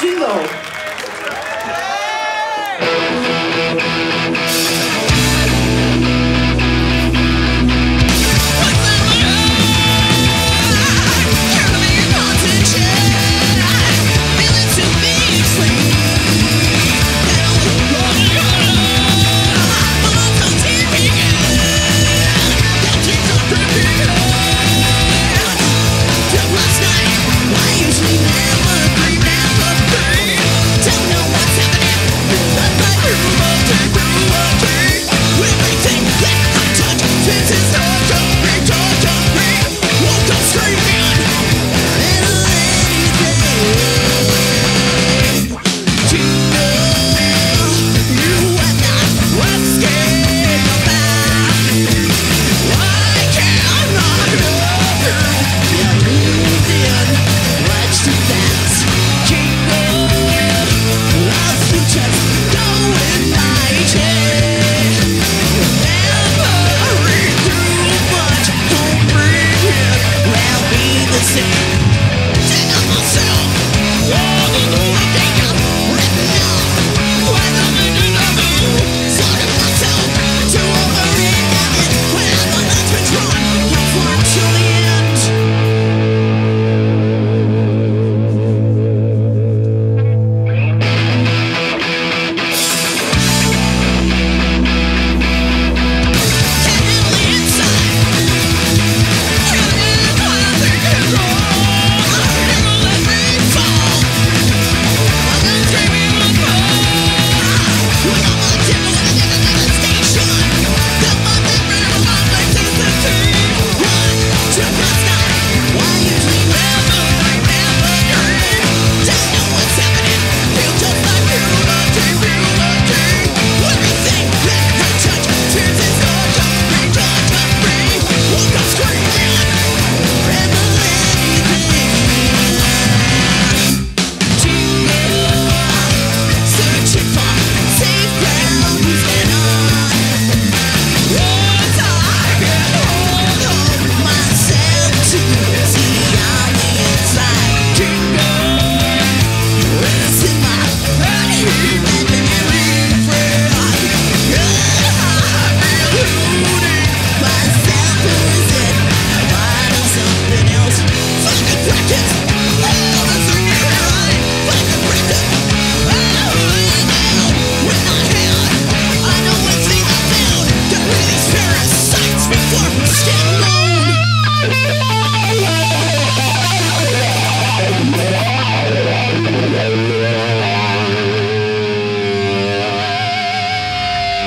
Jingle. sick Just